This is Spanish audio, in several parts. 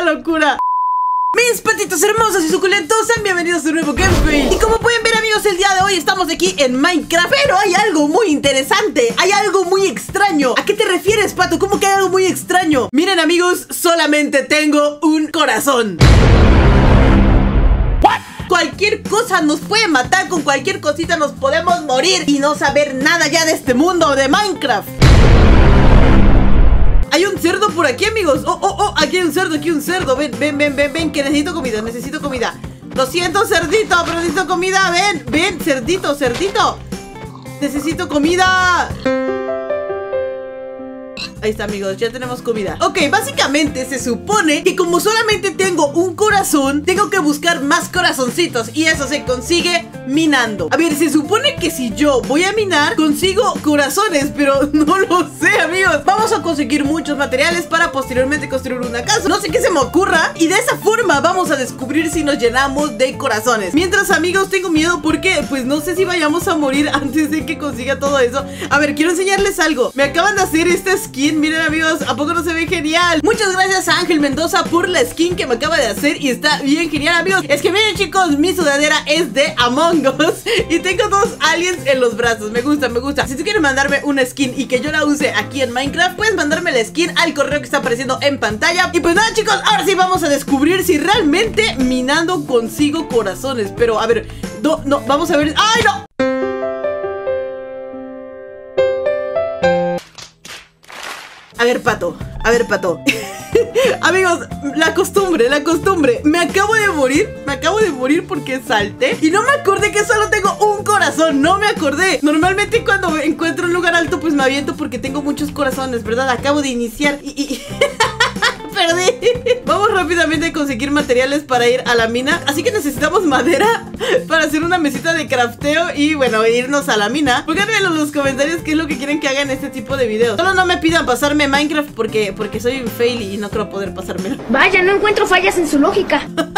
locura. Mis patitos hermosos y suculentos, sean bienvenidos a un nuevo gameplay Y como pueden ver amigos, el día de hoy estamos aquí en Minecraft Pero hay algo muy interesante, hay algo muy extraño ¿A qué te refieres, Pato? ¿Cómo que hay algo muy extraño? Miren amigos, solamente tengo un corazón cualquier cosa nos puede matar, con cualquier cosita nos podemos morir y no saber nada ya de este mundo de Minecraft. Hay un cerdo por aquí, amigos. Oh, oh, oh, aquí hay un cerdo, aquí hay un cerdo. Ven, ven, ven, ven, ven, que necesito comida, necesito comida. Lo siento, cerdito, pero necesito comida. Ven, ven, cerdito, cerdito. Necesito comida. Ahí está amigos, ya tenemos comida. Ok, básicamente se supone que como solamente tengo un corazón Tengo que buscar más corazoncitos Y eso se consigue minando. A ver, se supone que si yo voy a minar Consigo corazones, pero no lo sé amigos. Vamos a conseguir muchos materiales para posteriormente construir una casa. No sé qué se me ocurra Y de esa forma vamos a descubrir si nos llenamos de corazones. Mientras amigos tengo miedo porque pues no sé si vayamos a morir antes de que consiga todo eso. A ver, quiero enseñarles algo. Me acaban de hacer esta skin Miren amigos, ¿a poco no se ve genial? Muchas gracias a Ángel Mendoza por la skin que me acaba de hacer Y está bien genial amigos. Es que miren chicos, mi sudadera es de Among Us Y tengo dos aliens en los brazos. Me gusta, me gusta. Si tú quieres mandarme una skin y que yo la use aquí en Minecraft Puedes mandarme la skin al correo que está apareciendo en pantalla. Y pues nada chicos, ahora sí vamos a descubrir si realmente minando consigo corazones. Pero a ver, no, no, vamos a ver. ¡Ay no! Ver, pato. A ver, pato. Amigos, la costumbre, la costumbre. Me acabo de morir. Me acabo de morir porque salté. Y no me acordé que solo tengo un corazón. No me acordé. Normalmente cuando encuentro un lugar alto, pues me aviento porque tengo muchos corazones, ¿verdad? Acabo de iniciar. Y... perdí. Vamos rápidamente a conseguir materiales para ir a la mina. Así que necesitamos madera para hacer una mesita de crafteo Y bueno, irnos a la mina. Pónganme en los comentarios qué es lo que quieren que haga en este tipo de videos. Solo no me pidan pasarme Minecraft porque, porque soy un fail y no creo poder pasármelo. Vaya, no encuentro fallas en su lógica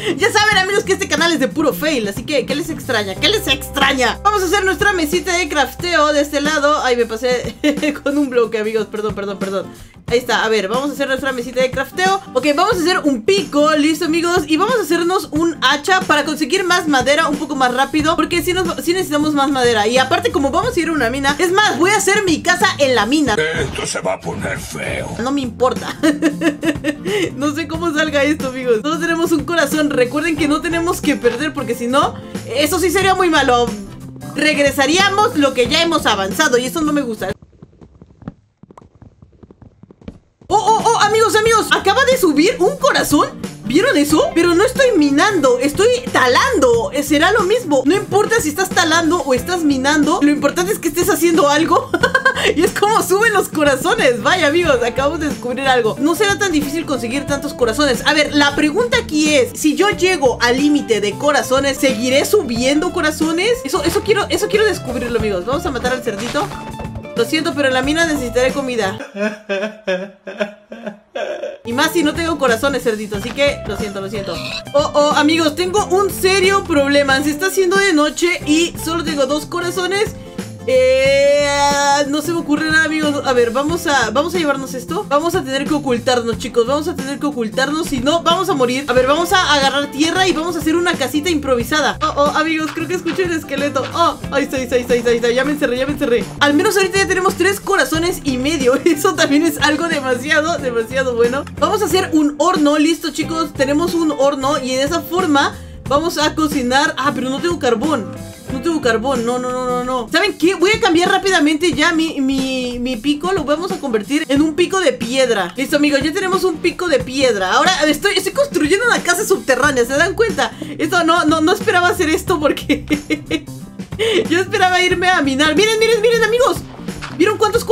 Ya saben amigos que este canal es de puro fail Así que, ¿qué les extraña? ¿Qué les extraña? Vamos a hacer nuestra mesita de crafteo de este lado. Ay, me pasé con un bloque amigos. Perdón, perdón, perdón. Ahí está, a ver, vamos a hacer nuestra mesita de crafteo. Ok, vamos a hacer un pico, listo amigos. Y vamos a hacernos un hacha para conseguir más madera un poco más rápido Porque si, nos, necesitamos más madera. Y aparte como vamos a ir a una mina Es más, voy a hacer mi casa en la mina. Esto se va a poner feo. No me importa. No sé cómo salga esto amigos. Todos tenemos un corazón Recuerden que no tenemos que perder porque si no Eso sí sería muy malo. Regresaríamos lo que ya hemos avanzado Y eso no me gusta. ¡Oh, oh, oh! Amigos, amigos, acaba de subir un corazón. ¿Vieron eso? Pero no estoy minando, estoy talando. Será lo mismo. No importa si estás talando o estás minando Lo importante es que estés haciendo algo Y es como suben los corazones. Vaya amigos, acabamos de descubrir algo. No será tan difícil conseguir tantos corazones. A ver, la pregunta aquí es Si yo llego al límite de corazones ¿Seguiré subiendo corazones? Eso, eso, quiero, eso quiero descubrirlo amigos. Vamos a matar al cerdito. Lo siento, pero en la mina necesitaré comida. Y más si no tengo corazones, cerdito. Así que lo siento, lo siento. Oh, oh, amigos, tengo un serio problema. Se está haciendo de noche y solo tengo dos corazones eh, no se me ocurre nada, amigos. A ver, vamos a, vamos a llevarnos esto. Vamos a tener que ocultarnos, chicos. Vamos a tener que ocultarnos. Si no, vamos a morir. A ver, vamos a agarrar tierra y vamos a hacer una casita improvisada. Oh, oh, amigos, creo que escuché el esqueleto. Oh, ahí está, ahí está, ahí está, ahí está. Ya me encerré, ya me encerré. Al menos ahorita ya tenemos tres corazones y medio. Eso también es algo demasiado, demasiado bueno. Vamos a hacer un horno. Listo, chicos. Tenemos un horno y de esa forma vamos a cocinar. Ah, pero no tengo carbón. No tengo carbón, no, no, no, no, no. ¿Saben qué? Voy a cambiar rápidamente ya mi, mi, mi pico. Lo vamos a convertir en un pico de piedra. Listo, amigos, ya tenemos un pico de piedra. Ahora estoy, estoy construyendo una casa subterránea ¿Se dan cuenta? Esto no, no, no esperaba hacer esto porque... Yo esperaba irme a minar. Miren, miren, miren, amigos. ¿Vieron cuántos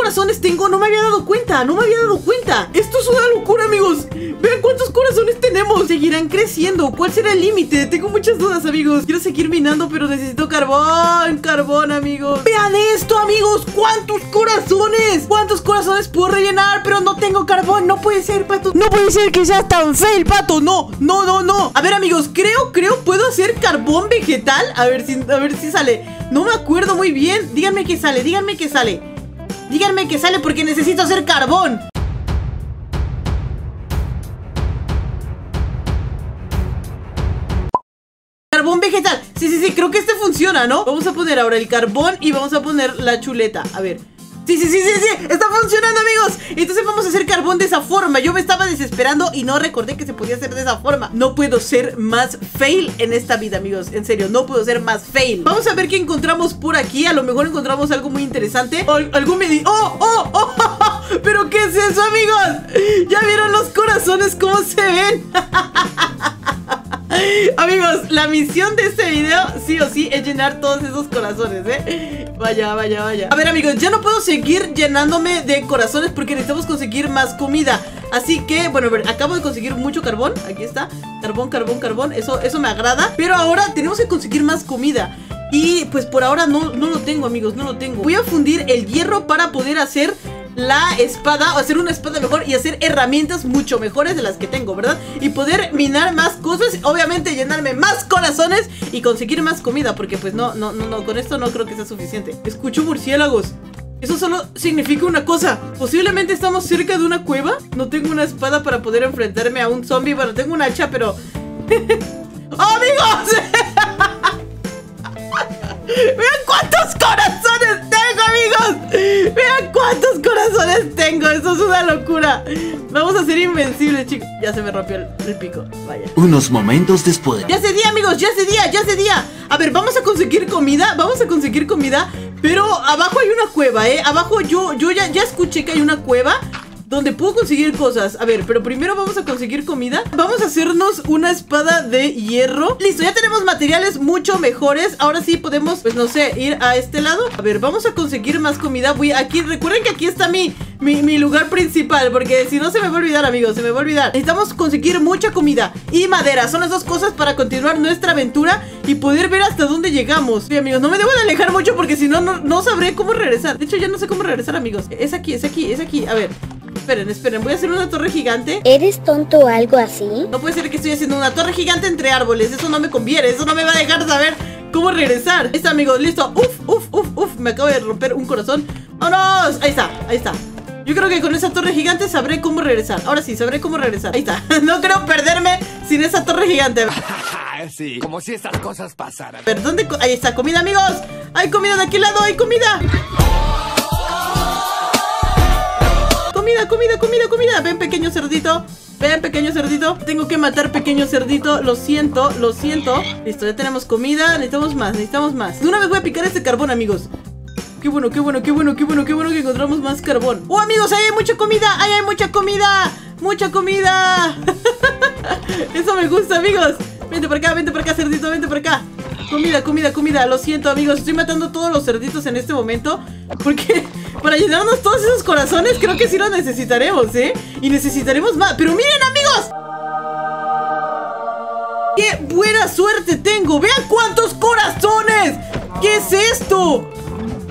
corazones tengo? No me había dado cuenta, no me había dado cuenta. Esto es una locura, amigos. Vean cuántos corazones tenemos. Seguirán creciendo, ¿cuál será el límite? Tengo muchas dudas, amigos. Quiero seguir minando, pero necesito carbón Carbón, amigos. Vean esto, amigos, ¿cuántos corazones? ¿Cuántos corazones puedo rellenar? Pero no tengo carbón, no puede ser, pato. No puede ser que seas tan fail, pato. No, no, no, no. A ver, amigos, creo, creo, puedo hacer carbón vegetal. A ver si, a ver si sale. No me acuerdo muy bien. Díganme que sale, díganme que sale Díganme que sale porque necesito hacer carbón. Carbón vegetal. Sí, sí, sí, creo que este funciona, ¿no? Vamos a poner ahora el carbón y vamos a poner la chuleta. A ver. Sí, sí, sí, sí, sí, está funcionando amigos Entonces vamos a hacer carbón de esa forma Yo me estaba desesperando y no recordé que se podía hacer de esa forma No puedo ser más fail en esta vida amigos En serio, no puedo ser más fail Vamos a ver qué encontramos por aquí A lo mejor encontramos algo muy interesante o Algún medi... ¡Oh, oh, oh! ¿Pero qué es eso amigos? ¿Ya vieron los corazones cómo se ven? Amigos, la misión de este video sí o sí es llenar todos esos corazones, ¿eh? Vaya, vaya, vaya. A ver amigos, ya no puedo seguir llenándome de corazones porque necesitamos conseguir más comida. Así que, bueno, a ver, acabo de conseguir mucho carbón. Aquí está, carbón, carbón, carbón. Eso, eso me agrada. Pero ahora tenemos que conseguir más comida. Y pues por ahora no, no lo tengo amigos, no lo tengo. Voy a fundir el hierro para poder hacer la espada o hacer una espada mejor y hacer herramientas mucho mejores de las que tengo, ¿verdad? Y poder minar más cosas, obviamente llenarme más corazones y conseguir más comida, porque pues no, no, no, no, con esto no creo que sea suficiente. Escucho murciélagos. Eso solo significa una cosa. Posiblemente estamos cerca de una cueva. No tengo una espada para poder enfrentarme a un zombie. Bueno, tengo un hacha, pero... ¡Amigos! ¡Vean cuántos corazones amigos! ¡Vean cuántos corazones tengo! Eso es una locura. Vamos a ser invencibles, chicos. Ya se me rompió el, pico. Vaya. Unos momentos después. Ya se día, amigos. Ya se día, ya se día. A ver, vamos a conseguir comida. Vamos a conseguir comida. Pero abajo hay una cueva, ¿eh? Abajo yo, yo ya, ya escuché que hay una cueva donde puedo conseguir cosas. A ver, pero primero vamos a conseguir comida. Vamos a hacernos una espada de hierro. Listo, ya tenemos materiales mucho mejores. Ahora sí podemos, pues no sé, ir a este lado. A ver, vamos a conseguir más comida. Voy aquí, recuerden que aquí está mi, mi, mi lugar principal. Porque si no se me va a olvidar, amigos, se me va a olvidar. Necesitamos conseguir mucha comida y madera. Son las dos cosas para continuar nuestra aventura y poder ver hasta dónde llegamos. Bien, amigos, no me debo de alejar mucho porque si no, no sabré cómo regresar. De hecho, ya no sé cómo regresar, amigos. Es aquí, es aquí, es aquí. A ver, Esperen, esperen, voy a hacer una torre gigante. ¿Eres tonto o algo así? No puede ser que estoy haciendo una torre gigante entre árboles Eso no me conviene, eso no me va a dejar saber cómo regresar. Listo amigos, listo. Uf, uf, uf, uf, me acabo de romper un corazón. ¡Vámonos! Ahí está, ahí está. Yo creo que con esa torre gigante sabré cómo regresar. Ahora sí, sabré cómo regresar. Ahí está. No creo perderme sin esa torre gigante. Sí, como si estas cosas pasaran. Pero ¿dónde? Ahí está, comida amigos. Hay comida de aquel lado, hay comida comida, comida, comida, comida. Ven, pequeño cerdito. Ven, pequeño cerdito. Tengo que matar pequeño cerdito. Lo siento, lo siento. Listo, ya tenemos comida. Necesitamos más, necesitamos más. De una vez voy a picar este carbón, amigos. Qué bueno, qué bueno, qué bueno, qué bueno, qué bueno que encontramos más carbón. ¡Oh, amigos! ¡Ahí hay mucha comida! ¡Ahí hay mucha comida! ¡Mucha comida! Eso me gusta, amigos. Vente por acá, vente por acá, cerdito, vente por acá. Comida, comida, comida. Lo siento, amigos. Estoy matando todos los cerditos en este momento. Porque para llenarnos todos esos corazones creo que sí los necesitaremos, ¿eh? Y necesitaremos más. Pero miren, amigos. ¡Qué buena suerte tengo! ¡Vean cuántos corazones! ¿Qué es esto?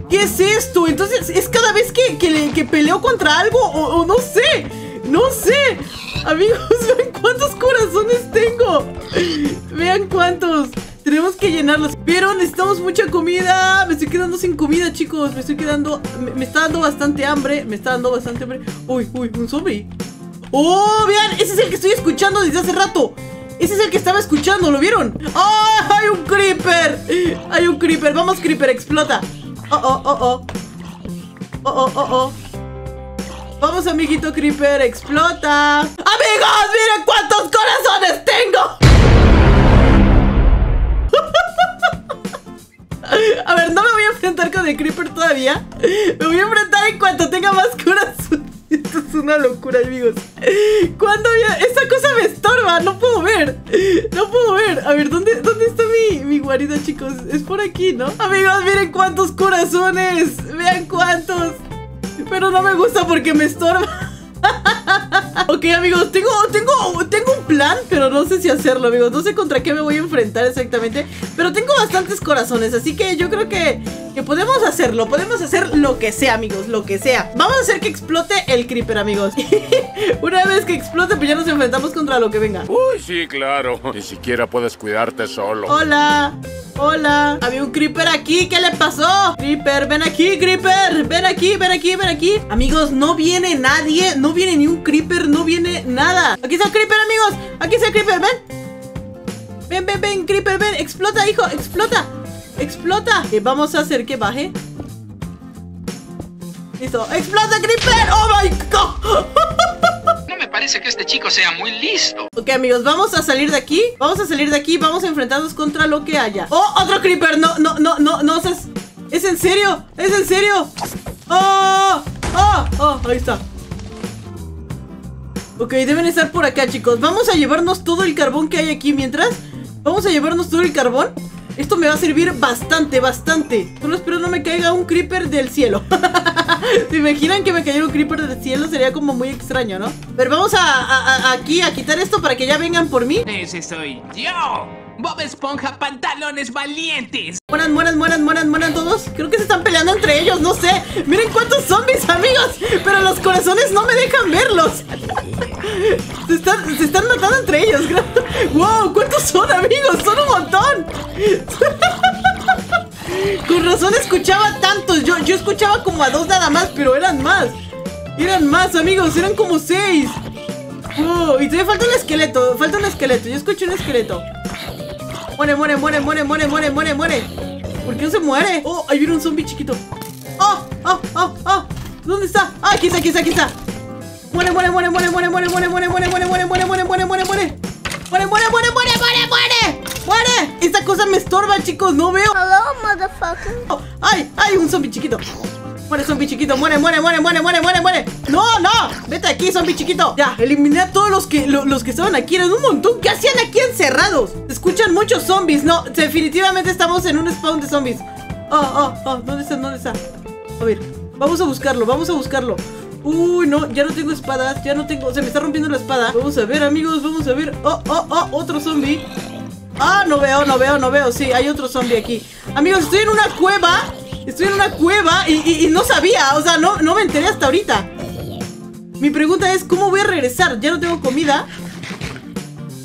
¿Qué es esto? Entonces, ¿es cada vez que, que, peleo contra algo? O no sé. No sé. Amigos, vean cuántos corazones tengo. Vean cuántos. Tenemos que llenarlos Pero necesitamos mucha comida Me estoy quedando sin comida, chicos Me estoy quedando... Me, está dando bastante hambre Me está dando bastante hambre Uy, uy, un zombie ¡Oh, vean! Ese es el que estoy escuchando desde hace rato ese es el que estaba escuchando, ¿lo vieron? ¡Oh! ¡Hay un creeper! ¡Hay un creeper! ¡Vamos, creeper! ¡Explota! ¡Oh, oh, oh, oh! ¡Oh, oh, oh, oh! Vamos, amiguito creeper, explota ¡Amigos! ¡Miren cuántos corazones tengo! A ver, no me voy a enfrentar con el Creeper todavía. Me voy a enfrentar en cuanto tenga más corazón. Esto es una locura, amigos. ¿Cuándo había...? Esta cosa me estorba, no puedo ver. No puedo ver. A ver, ¿dónde, dónde está mi, mi guarida, chicos? Es por aquí, ¿no? Amigos, miren cuántos corazones. Vean cuántos. Pero no me gusta porque me estorba. ok, amigos, tengo, tengo, tengo un plan, pero no sé si hacerlo, amigos. No sé contra qué me voy a enfrentar exactamente. Pero tengo bastantes corazones, así que yo creo que, que podemos hacerlo. Podemos hacer lo que sea, amigos, lo que sea. Vamos a hacer que explote el creeper, amigos. Una vez que explote, pues ya nos enfrentamos contra lo que venga. Uy, sí, claro. Ni siquiera puedes cuidarte solo. Hola. Hola. Había un creeper aquí. ¿Qué le pasó? Creeper, ven aquí, creeper. Ven aquí, ven aquí, ven aquí. Amigos, no viene nadie. No viene ni un creeper. No viene nada. Aquí está el creeper, amigos. Aquí está el creeper, ven. Ven, ven, ven, creeper, ven. Explota, hijo, explota. explota. Eh, vamos a hacer que baje. Listo. ¡Explota, Creeper! ¡Oh, my God! Parece que este chico sea muy listo. Ok, amigos, vamos a salir de aquí. Vamos a salir de aquí. Vamos a enfrentarnos contra lo que haya. ¡Oh, otro Creeper! No, no, no, no, no. seas- ¿Es en serio? ¿Es en serio? ¡Oh! ¡Oh! ¡Oh! Ahí está. Ok, deben estar por acá, chicos. Vamos a llevarnos todo el carbón que hay aquí mientras. Vamos a llevarnos todo el carbón. Esto me va a servir bastante, bastante. Solo espero no me caiga un creeper del cielo. ¿Se imaginan que me cayera un creeper del cielo? Sería como muy extraño, ¿no? Pero vamos a, a- a- aquí a quitar esto para que ya vengan por mí. Ese soy yo. Bob Esponja Pantalones Valientes. Mueran, mueran, mueran, mueran, mueran todos. Creo que se están peleando entre ellos, no sé. Miren cuántos zombies, amigos. Pero los corazones no me dejan verlos. Se están, se están matando entre ellos. ¡Wow! ¿Cuántos son, amigos? Son un montón. Con razón escuchaba tantos. Yo, yo escuchaba como a dos nada más, pero eran más. Eran más, amigos. Eran como seis. Y todavía falta un esqueleto. Falta un esqueleto. Yo escucho un esqueleto. Muere, muere, muere, muere, muere, muere, muere, muere. ¿Por qué no se muere? Oh, ahí viene un zombie chiquito. Oh, oh, oh, oh. ¿Dónde está? Ah, aquí está, aquí está, aquí está. Muere, muere, muere, muere, muere, muere, muere, muere, muere, muere, muere, muere, muere, muere, muere, muere. Muere, muere, muere, muere, muere, muere. Muere. Esta cosa me estorba, chicos. No veo. Hello, motherfucker. Oh, ¡Ay! ¡Ay! Un zombie chiquito. Muere, zombie chiquito. Muere, muere, muere, muere, muere, muere, muere. ¡No, no! Vete aquí, zombie chiquito. Ya, eliminé a todos los que, lo- los que estaban aquí. Eran un montón. ¿Qué hacían aquí encerrados? Se escuchan muchos zombies. No, definitivamente estamos en un spawn de zombies. Oh, oh, oh. ¿Dónde están? ¿Dónde está? A ver, vamos a buscarlo, vamos a buscarlo. Uy, no, ya no tengo espadas, ya no tengo, se me está rompiendo la espada. Vamos a ver, amigos, vamos a ver. Oh, oh, oh, otro zombie. Ah, no veo, no veo, no veo. Sí, hay otro zombie aquí. Amigos, estoy en una cueva. Estoy en una cueva y, no sabía. O sea, no, no me enteré hasta ahorita. Mi pregunta es, ¿cómo voy a regresar? Ya no tengo comida.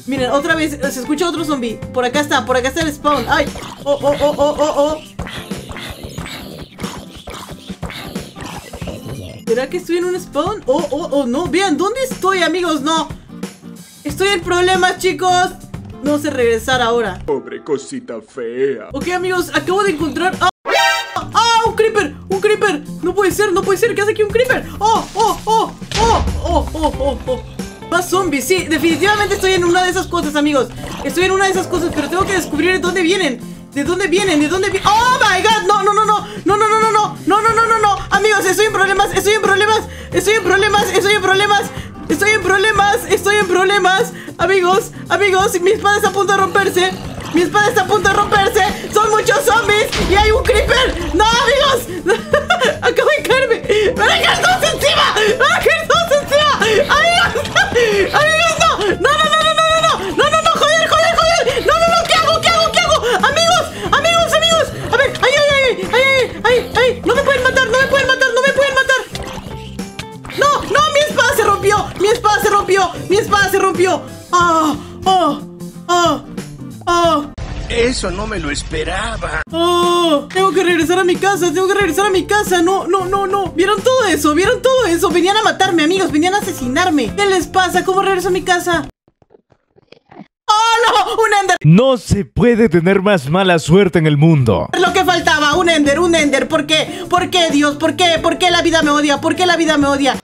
Miren, otra vez, se escucha otro zombie. Por acá está, por acá está el spawn. ¡Ay! ¡Oh, oh, oh, oh, oh, oh! ¿Será que estoy en un spawn? ¡Oh, oh, oh! No, vean, ¿dónde estoy, amigos? No. Estoy en problemas, chicos. No sé regresar ahora. Pobre cosita fea. Ok, amigos, acabo de encontrar. ¡Ah! ¡Ah! ¡Un creeper! ¡Un creeper! No puede ser, no puede ser. ¿Qué hace aquí un creeper? ¡Oh! ¡Oh! ¡Oh! ¡Oh! ¡Oh! ¡Oh! ¡Oh! ¡Oh! Más zombies, sí, definitivamente estoy en una de esas cosas, amigos. Estoy en una de esas cosas, pero tengo que descubrir de dónde vienen. ¿De dónde vienen? ¿De dónde vienen? ¡Oh my god! No, no, no, no. No, no, no, no, no. No, no, no, no, no. Amigos, estoy en problemas. Estoy en problemas. Estoy en problemas. Estoy en problemas. Estoy en problemas. Estoy en problemas. Amigos, amigos, mi espada está a punto de romperse. Mi espada está a punto de romperse. Son muchos zombies y hay un creeper. No, amigos. Acabo de caerme. ¡Me van a encima! ¡Me van a encima! ¡Amigos! ¡Amigos, no! ¡No, no, no, no, no, no! ¡No, no, no! no! ¡Joder, joder, joder! ¡No, no, no! ¿Qué hago? ¿Qué hago? ¿Qué hago? ¡Amigos! ¡Amigos, amigos! A ver, ¡ay, ay, ay! ¡Ay, ay, ay! ay! ¡No me pueden matar! ¡No me pueden matar! ¡No me pueden matar! ¡No! ¡No! ¡Mi espada se rompió! ¡Mi espada se rompió! ¡Mi espada se rompió! ¡Ah! ¡Ah! ¡Ah! ¡Ah! Eso no me lo esperaba. ¡Oh! Tengo que regresar a mi casa, tengo que regresar a mi casa. No, no, no, no. ¿Vieron todo eso? ¿Vieron todo eso? Venían a matarme, amigos, venían a asesinarme. ¿Qué les pasa? ¿Cómo regreso a mi casa? ¡Oh, no! ¡Un Ender! No se puede tener más mala suerte en el mundo. Lo que faltaba, un Ender, un Ender. ¿Por qué? ¿Por qué, Dios? ¿Por qué? ¿Por qué la vida me odia? ¿Por qué la vida me odia?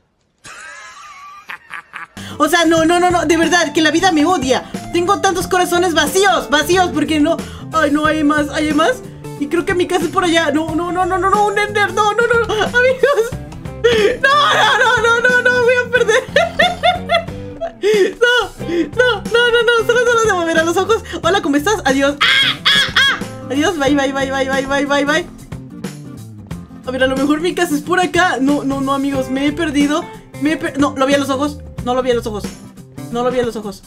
O sea, no, no, no, no, de verdad, que la vida me odia. Tengo tantos corazones vacíos, vacíos, porque no. Ay, no, hay más, hay más. Y creo que mi casa es por allá. No, no, no, no, no, no, un Ender, no, no, no, amigos. No, no, no, no, no, no, voy a perder. No, no, no, no, no, solo, solo de mover a los ojos. Hola, ¿cómo estás? Adiós. ¡Ah, ah, ah! Adiós, bye, bye, bye, bye, bye, bye, bye, bye. A ver, a lo mejor mi casa es por acá. No, no, no, amigos, me he perdido. Me he per- No, lo vi a los ojos. No lo vi a los ojos. No lo vi a los ojos.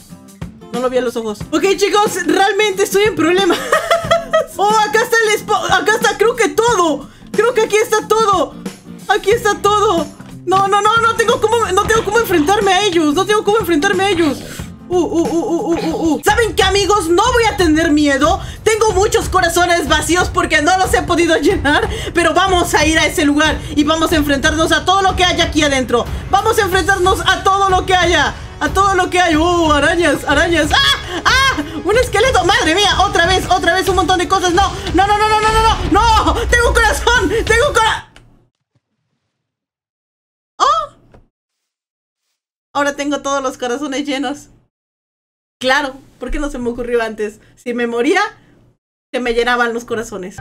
No lo vi a los ojos. Ok, chicos, realmente estoy en problemas. oh, acá está el spa- Acá está, creo que todo. Creo que aquí está todo. Aquí está todo. No, no, no, no tengo cómo, no tengo cómo enfrentarme a ellos. No tengo cómo enfrentarme a ellos. Uh uh uh, uh, uh, uh, ¿Saben qué, amigos? No voy a tener miedo. Tengo muchos corazones vacíos porque no los he podido llenar. Pero vamos a ir a ese lugar y vamos a enfrentarnos a todo lo que haya aquí adentro. Vamos a enfrentarnos a todo lo que haya. A todo lo que hay. ¡Uh! Arañas, arañas. ¡Ah! ¡Ah! ¡Un esqueleto! ¡Madre mía! ¡Otra vez! ¡Otra vez! ¡Un montón de cosas! ¡No! ¡No, no, no, no, no, no! ¡No! ¡Tengo un corazón! ¡Tengo un corazón! ¡Oh! Ahora tengo todos los corazones llenos. Claro, ¿por qué no se me ocurrió antes? Si me moría, se me llenaban los corazones.